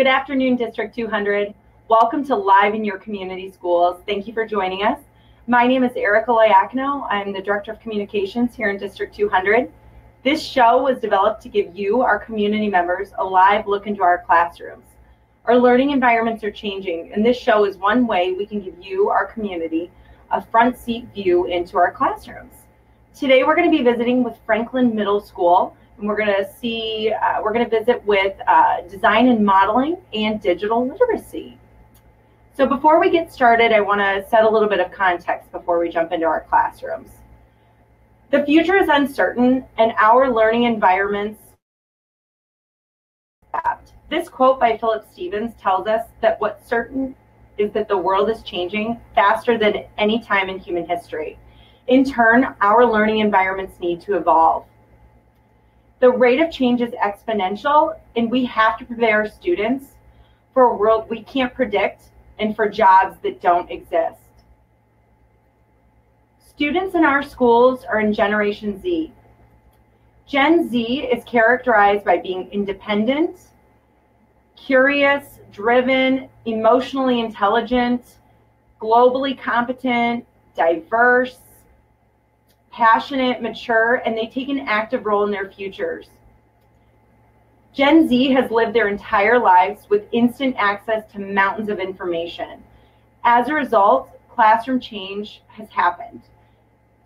Good afternoon, District 200. Welcome to Live in Your Community Schools. Thank you for joining us. My name is Erica Loiacono. I'm the Director of Communications here in District 200. This show was developed to give you, our community members, a live look into our classrooms. Our learning environments are changing, and this show is one way we can give you, our community, a front seat view into our classrooms. Today we're going to be visiting with Franklin Middle School, and we're going to see, uh, we're going to visit with uh, design and modeling and digital literacy. So before we get started, I want to set a little bit of context before we jump into our classrooms. The future is uncertain, and our learning environments. This quote by Philip Stevens tells us that what's certain is that the world is changing faster than any time in human history. In turn, our learning environments need to evolve. The rate of change is exponential, and we have to prepare students for a world we can't predict and for jobs that don't exist. Students in our schools are in Generation Z. Gen Z is characterized by being independent, curious, driven, emotionally intelligent, globally competent, diverse, passionate, mature, and they take an active role in their futures. Gen Z has lived their entire lives with instant access to mountains of information. As a result, classroom change has happened.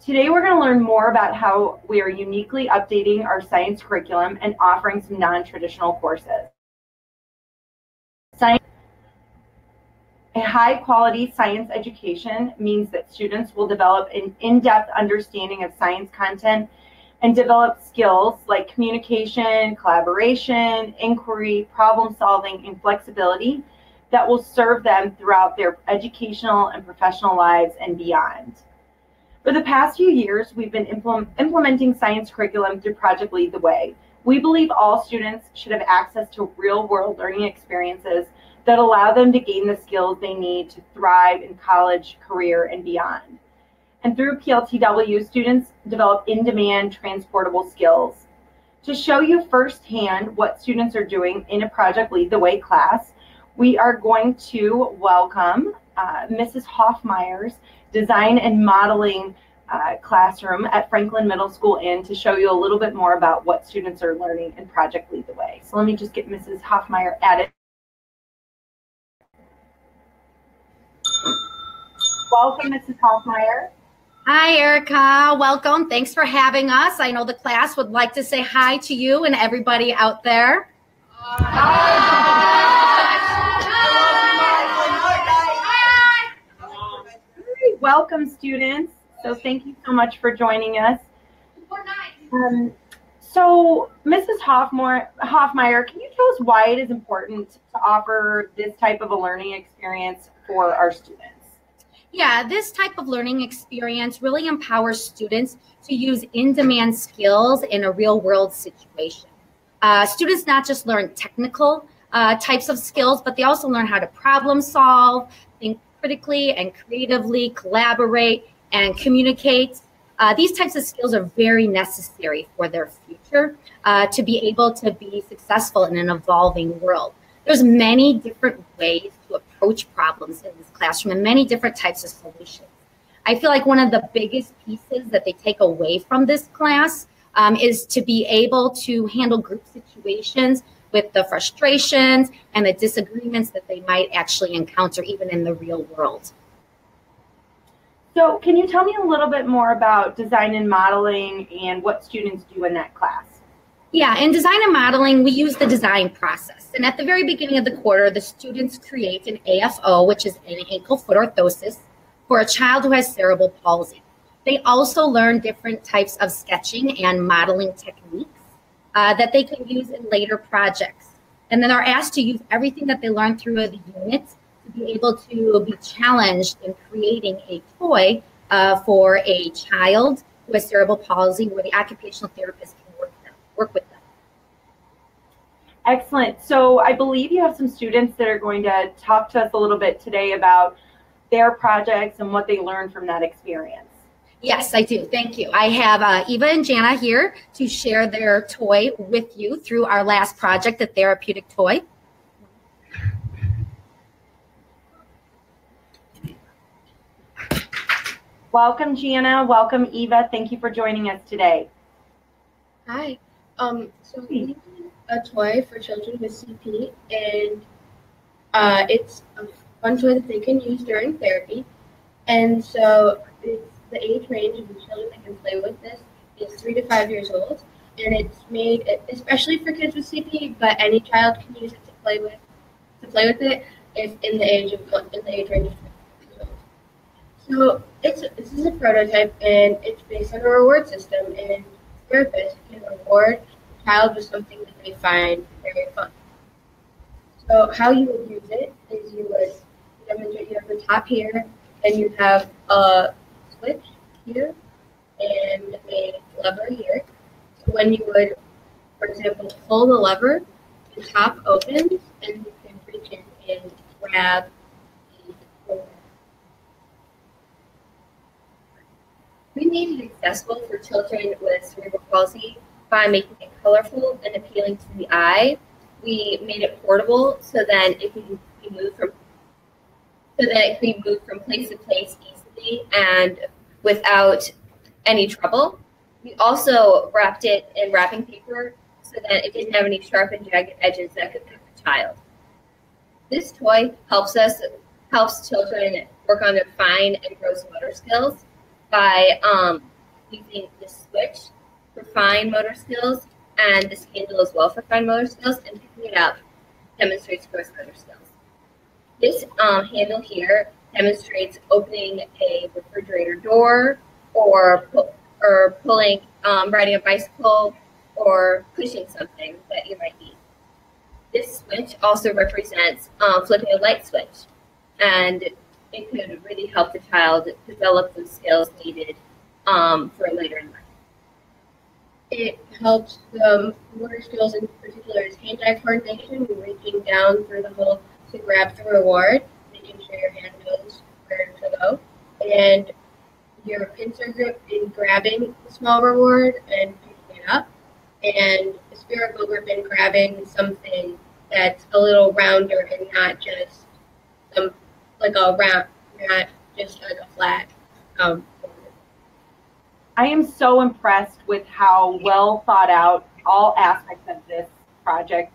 Today, we're going to learn more about how we are uniquely updating our science curriculum and offering some non-traditional courses. Science, a high quality science education means that students will develop an in-depth understanding of science content and develop skills like communication, collaboration, inquiry, problem solving, and flexibility that will serve them throughout their educational and professional lives and beyond. For the past few years, we've been implement, implementing science curriculum through Project Lead the Way. We believe all students should have access to real world learning experiences that allow them to gain the skills they need to thrive in college, career, and beyond. And through PLTW, students develop in demand transportable skills. To show you firsthand what students are doing in a Project Lead the Way class, we are going to welcome uh, Mrs. Hoffmeyer's design and modeling uh, classroom at Franklin Middle School in to show you a little bit more about what students are learning in Project Lead the Way. So let me just get Mrs. Hoffmeyer added. Welcome, Mrs. Hoffmeyer. Hi, Erica. Welcome. Thanks for having us. I know the class would like to say hi to you and everybody out there. Hi. welcome students. So thank you so much for joining us. Um, so Mrs. Hoffmore, Hoffmeyer, can you tell us why it is important to offer this type of a learning experience for our students? Yeah, this type of learning experience really empowers students to use in-demand skills in a real-world situation. Uh, students not just learn technical uh, types of skills, but they also learn how to problem solve, think critically and creatively, collaborate and communicate. Uh, these types of skills are very necessary for their future uh, to be able to be successful in an evolving world. There's many different ways approach problems in this classroom and many different types of solutions. I feel like one of the biggest pieces that they take away from this class um, is to be able to handle group situations with the frustrations and the disagreements that they might actually encounter even in the real world. So can you tell me a little bit more about design and modeling and what students do in that class? Yeah, in design and modeling, we use the design process. And at the very beginning of the quarter, the students create an AFO, which is an ankle foot orthosis, for a child who has cerebral palsy. They also learn different types of sketching and modeling techniques uh, that they can use in later projects. And then are asked to use everything that they learned through the unit to be able to be challenged in creating a toy uh, for a child who has cerebral palsy where the occupational therapist work with them. Excellent. So I believe you have some students that are going to talk to us a little bit today about their projects and what they learned from that experience. Yes, I do. Thank you. I have uh, Eva and Jana here to share their toy with you through our last project, the therapeutic toy. Welcome, Jana. Welcome, Eva. Thank you for joining us today. Hi. Um, so we made a toy for children with CP, and uh, it's a fun toy that they can use during therapy. And so it's the age range of the children that can play with this is three to five years old, and it's made especially for kids with CP, but any child can use it to play with to play with it if in the age of in the age range of so it's this is a prototype and it's based on a reward system and therapists can reward the child with something that they find very fun. So how you would use it is you would demonstrate you have the top here and you have a switch here and a lever here. So when you would, for example, pull the lever, the top opens and you can reach in and grab We made it accessible for children with cerebral palsy by making it colorful and appealing to the eye. We made it portable so then it can be moved from so that it can be moved from place to place easily and without any trouble. We also wrapped it in wrapping paper so that it didn't have any sharp and jagged edges that could cut the child. This toy helps us helps children work on their fine and gross motor skills by um, using the switch for fine motor skills and this handle as well for fine motor skills and picking it up demonstrates gross motor skills. This um, handle here demonstrates opening a refrigerator door or, or pulling, um, riding a bicycle or pushing something that you might need. This switch also represents um, flipping a light switch and it could really help the child develop the skills needed um, for later in life. It helps the motor skills in particular is hand-eye coordination, reaching down through the hole to grab the reward, making sure your hand knows where to go, and your pincer grip in grabbing the small reward and picking it up, and a spherical grip in grabbing something that's a little rounder and not just some like a round, not just like a flat. Um, I am so impressed with how well thought out all aspects of this project.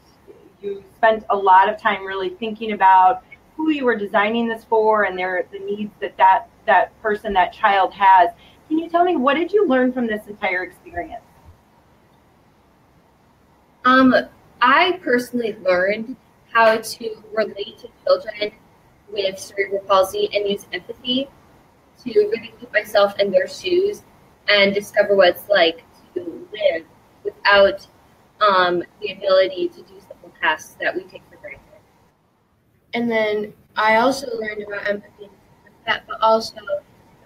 You spent a lot of time really thinking about who you were designing this for and their the needs that that that person that child has. Can you tell me what did you learn from this entire experience? Um, I personally learned how to relate to children with cerebral palsy and use empathy to really put myself in their shoes and discover what it's like to live without um, the ability to do simple tasks that we take for granted. And then I also learned about empathy that, but also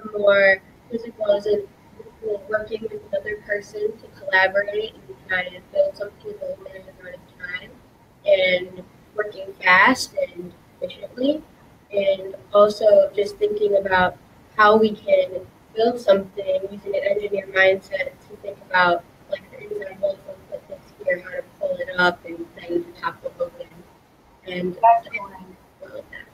the more physical as in working with another person to collaborate and try to build something in a limited amount of time and working fast and efficiently and also just thinking about how we can build something using an engineer mindset to think about like the inside hole from this here, how to pull it up and then the top will open. And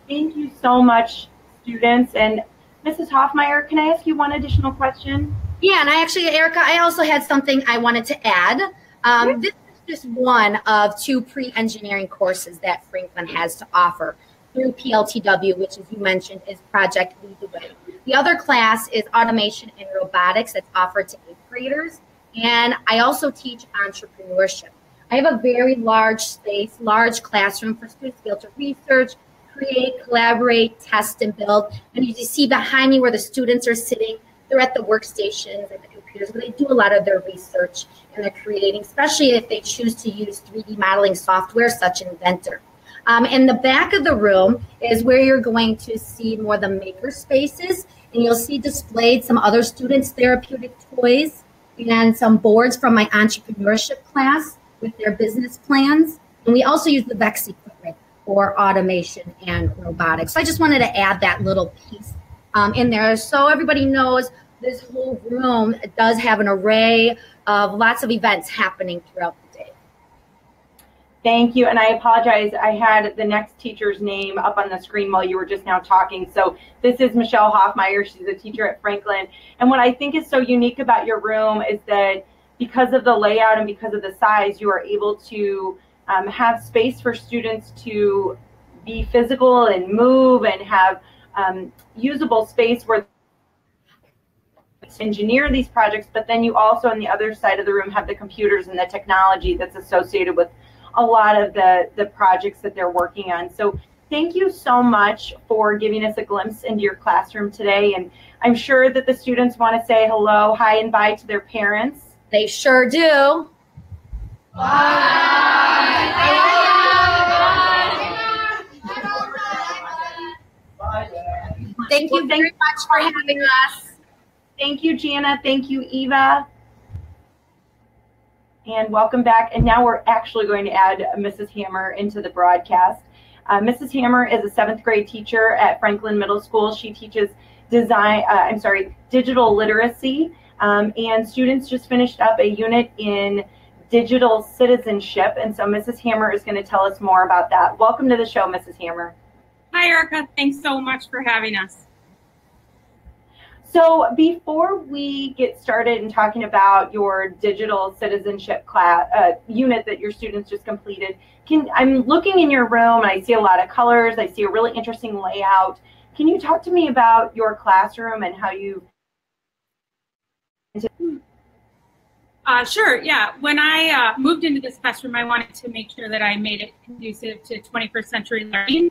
thank you so much, students. And Mrs. Hoffmeyer, can I ask you one additional question? Yeah, and I actually, Erica, I also had something I wanted to add. Um, this is just one of two pre-engineering courses that Franklin has to offer through PLTW, which, as you mentioned, is Project Lead the Way. The other class is Automation and Robotics that's offered to eighth graders. And I also teach entrepreneurship. I have a very large space, large classroom for students to be able to research, create, collaborate, test, and build. And you see behind me where the students are sitting, they're at the workstations and the computers where they do a lot of their research and they're creating, especially if they choose to use 3D modeling software such as Inventor. Um, in the back of the room is where you're going to see more the maker spaces, and you'll see displayed some other students' therapeutic toys and some boards from my entrepreneurship class with their business plans. And we also use the VEX equipment for automation and robotics. So I just wanted to add that little piece um, in there so everybody knows this whole room does have an array of lots of events happening throughout the. Thank you. And I apologize. I had the next teacher's name up on the screen while you were just now talking. So this is Michelle Hoffmeyer. She's a teacher at Franklin. And what I think is so unique about your room is that because of the layout and because of the size, you are able to um, have space for students to be physical and move and have um, usable space where engineer these projects, but then you also on the other side of the room have the computers and the technology that's associated with a lot of the, the projects that they're working on. So thank you so much for giving us a glimpse into your classroom today. And I'm sure that the students want to say hello, hi, and bye to their parents. They sure do. Bye. Bye. Thank you very much for having us. Thank you, Jana. Thank you, Eva. And welcome back. And now we're actually going to add Mrs. Hammer into the broadcast. Uh, Mrs. Hammer is a seventh grade teacher at Franklin Middle School. She teaches design, uh, I'm sorry, digital literacy. Um, and students just finished up a unit in digital citizenship. And so Mrs. Hammer is going to tell us more about that. Welcome to the show, Mrs. Hammer. Hi, Erica. Thanks so much for having us. So before we get started in talking about your digital citizenship class uh, unit that your students just completed, can I'm looking in your room and I see a lot of colors. I see a really interesting layout. Can you talk to me about your classroom and how you? Uh, sure. Yeah. When I uh, moved into this classroom, I wanted to make sure that I made it conducive to 21st century learning.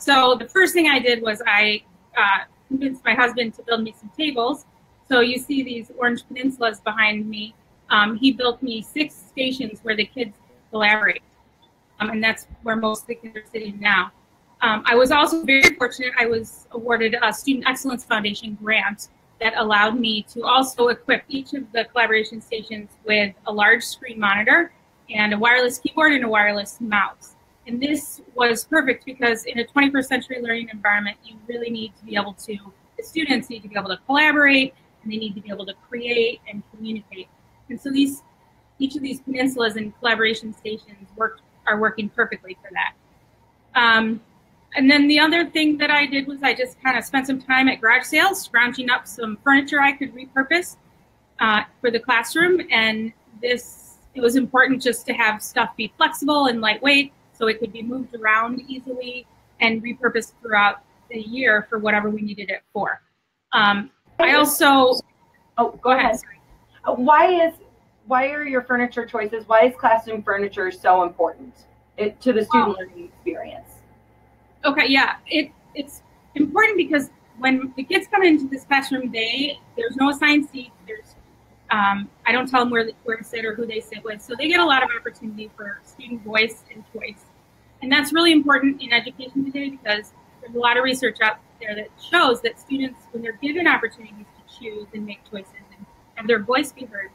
So the first thing I did was I uh, convinced my husband to build me some tables. So you see these orange peninsulas behind me. Um, he built me six stations where the kids collaborate. Um, and that's where most of the kids are sitting now. Um, I was also very fortunate. I was awarded a Student Excellence Foundation grant that allowed me to also equip each of the collaboration stations with a large screen monitor and a wireless keyboard and a wireless mouse. And this was perfect because in a 21st century learning environment, you really need to be able to, the students need to be able to collaborate and they need to be able to create and communicate. And so these, each of these peninsulas and collaboration stations are working perfectly for that. Um, and then the other thing that I did was I just kind of spent some time at garage sales, scrounging up some furniture I could repurpose uh, for the classroom. And this, it was important just to have stuff be flexible and lightweight so it could be moved around easily and repurposed throughout the year for whatever we needed it for. Um, I also, oh, go ahead. Why is why are your furniture choices? Why is classroom furniture so important it, to the student learning experience? Okay, yeah, it it's important because when the kids come into this classroom, they there's no assigned seat. There's um, I don't tell them where where to sit or who they sit with, so they get a lot of opportunity for student voice and choice. And that's really important in education today because there's a lot of research out there that shows that students, when they're given opportunities to choose and make choices and have their voice be heard,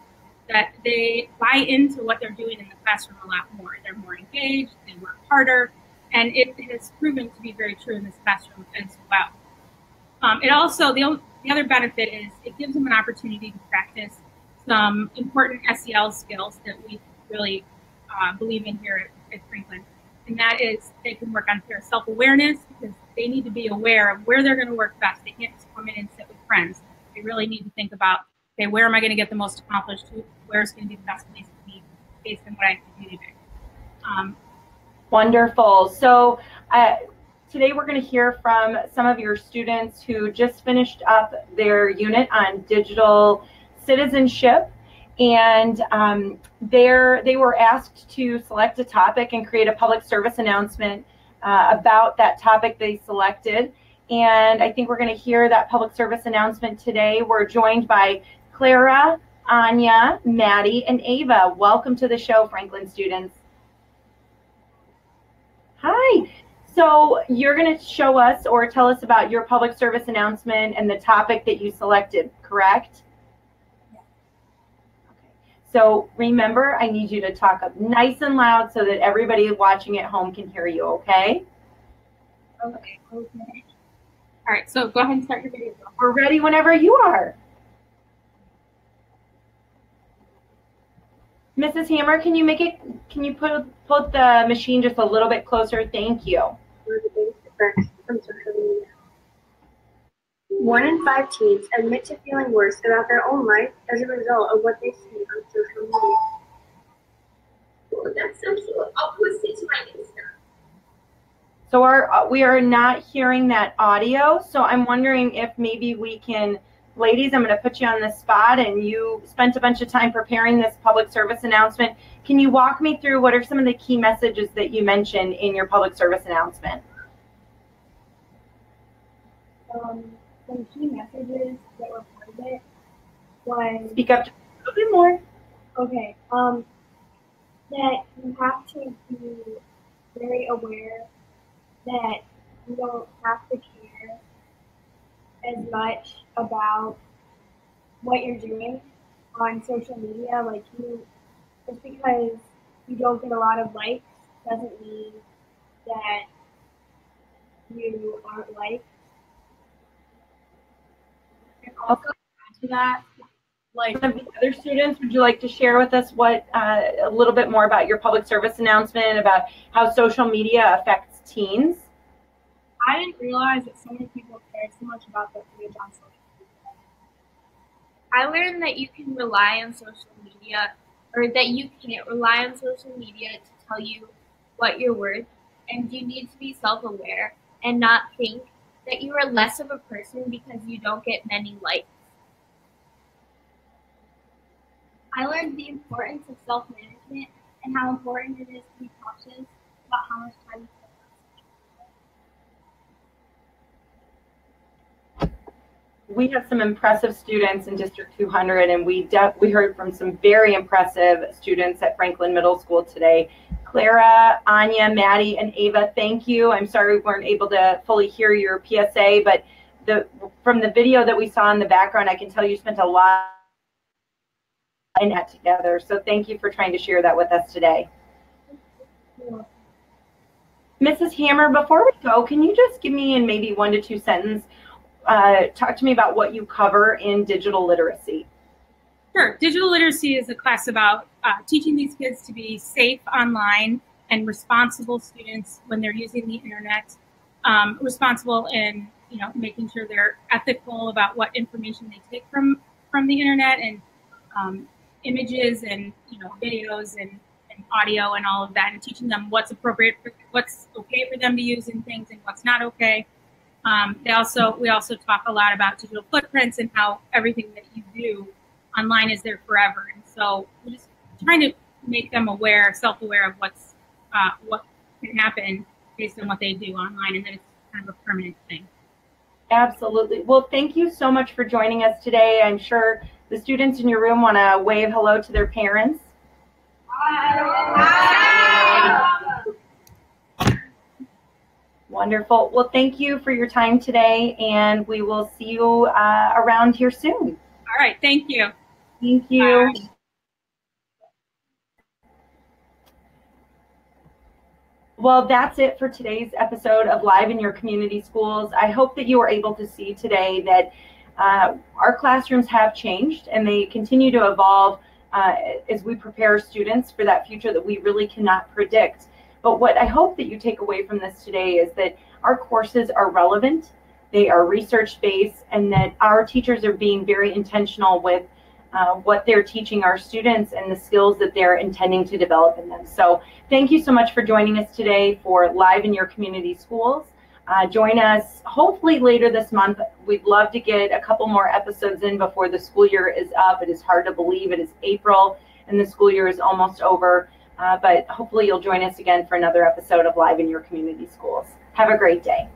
that they buy into what they're doing in the classroom a lot more. They're more engaged, they work harder, and it has proven to be very true in this classroom as well. Um, it also, the, the other benefit is it gives them an opportunity to practice some important SEL skills that we really uh, believe in here at, at Franklin and that is they can work on their self-awareness because they need to be aware of where they're going to work best. They can't just come in and sit with friends. They really need to think about, okay, where am I going to get the most accomplished? Where's going to be the best place to be based on what I can do today? Um, Wonderful. So uh, today we're going to hear from some of your students who just finished up their unit on digital citizenship and um, they were asked to select a topic and create a public service announcement uh, about that topic they selected. And I think we're going to hear that public service announcement today. We're joined by Clara, Anya, Maddie, and Ava. Welcome to the show, Franklin students. Hi. So you're going to show us or tell us about your public service announcement and the topic that you selected, correct? So remember, I need you to talk up nice and loud so that everybody watching at home can hear you, okay? Okay. Okay. All right, so go ahead and start your video. We're ready whenever you are. Mrs. Hammer, can you make it, can you put, put the machine just a little bit closer? Thank you. One of the biggest effects from social media. One in five teens admit to feeling worse about their own life as a result of what they see on social media. Oh, that's so cute. I'll post it to my Insta. So our, uh, we are not hearing that audio, so I'm wondering if maybe we can, ladies, I'm gonna put you on the spot and you spent a bunch of time preparing this public service announcement. Can you walk me through what are some of the key messages that you mentioned in your public service announcement? Um, some key messages that were part of it was Speak up a little bit more. okay, um, that you have to be very aware that you don't have to care as much about what you're doing on social media. Like you, just because you don't get a lot of likes doesn't mean that you aren't liked. Also to that, like One of the other students, would you like to share with us what, uh, a little bit more about your public service announcement about how social media affects teens? I didn't realize that so many people cared so much about their image on social media. I learned that you can rely on social media, or that you can't rely on social media to tell you what you're worth, and you need to be self aware and not think that you are less of a person because you don't get many likes. I learned the importance of self management and how important it is to be cautious about how much time you spend. We have some impressive students in District 200, and we we heard from some very impressive students at Franklin Middle School today. Clara, Anya, Maddie, and Ava, thank you. I'm sorry we weren't able to fully hear your PSA, but the from the video that we saw in the background, I can tell you spent a lot in that together. So thank you for trying to share that with us today. Mrs. Hammer, before we go, can you just give me in maybe one to two sentences, uh, talk to me about what you cover in digital literacy? Sure. Digital literacy is a class about uh, teaching these kids to be safe online and responsible students when they're using the internet. Um, responsible in you know making sure they're ethical about what information they take from from the internet and um, images and you know videos and, and audio and all of that, and teaching them what's appropriate, for, what's okay for them to use in things and what's not okay. Um, they also we also talk a lot about digital footprints and how everything that you do online is there forever. And so we're just trying to make them aware, self-aware of what's uh, what can happen based on what they do online, and that it's kind of a permanent thing. Absolutely. Well, thank you so much for joining us today. I'm sure the students in your room want to wave hello to their parents. Wonderful. Well, thank you for your time today, and we will see you uh, around here soon. All right, thank you. Thank you. Bye. Well, that's it for today's episode of Live in Your Community Schools. I hope that you were able to see today that uh, our classrooms have changed and they continue to evolve uh, as we prepare students for that future that we really cannot predict. But what I hope that you take away from this today is that our courses are relevant, they are research based, and that our teachers are being very intentional with uh, what they're teaching our students and the skills that they're intending to develop in them. So thank you so much for joining us today for Live in Your Community Schools. Uh, join us hopefully later this month. We'd love to get a couple more episodes in before the school year is up. It is hard to believe it is April and the school year is almost over. Uh, but hopefully you'll join us again for another episode of Live in Your Community Schools. Have a great day.